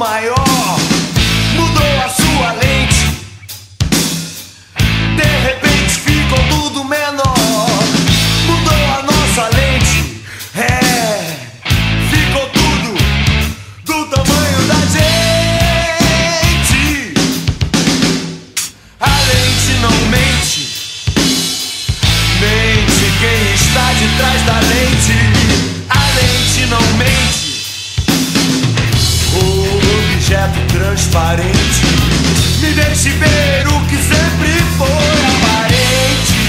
maior mudou a sua lente. De repente ficou tudo menor. Mudou a nossa lente. É, ficou tudo do tamanho da gente. A lente não mente. Mente quem está de trás da lente. A lente não mente. Transparente. Me deixe ver o que sempre foi aparente.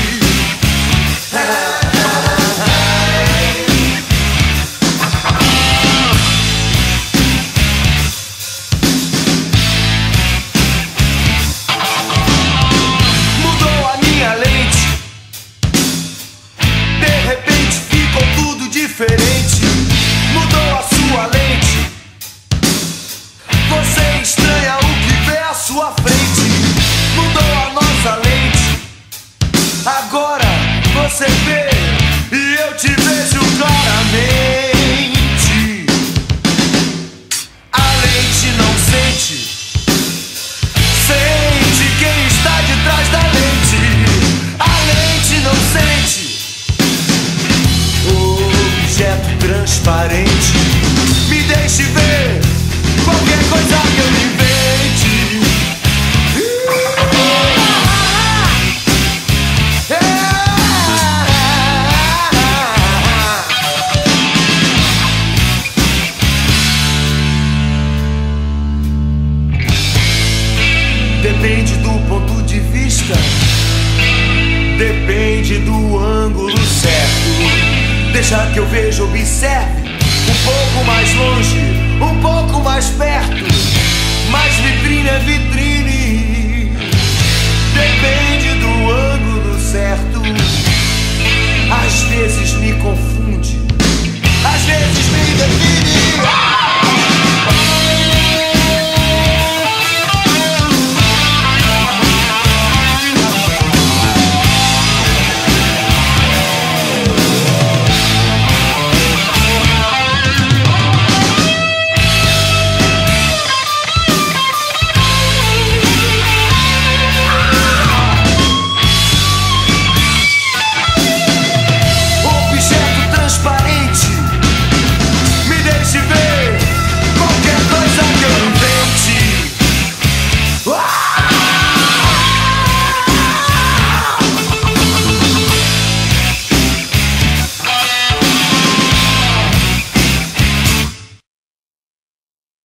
Mudou Agora você vê e eu te vejo claramente. A lente não sente. Sente quem está de trás da lente. A lente não sente. O objeto transparente depende do ângulo certo. Deixa que eu veja, observe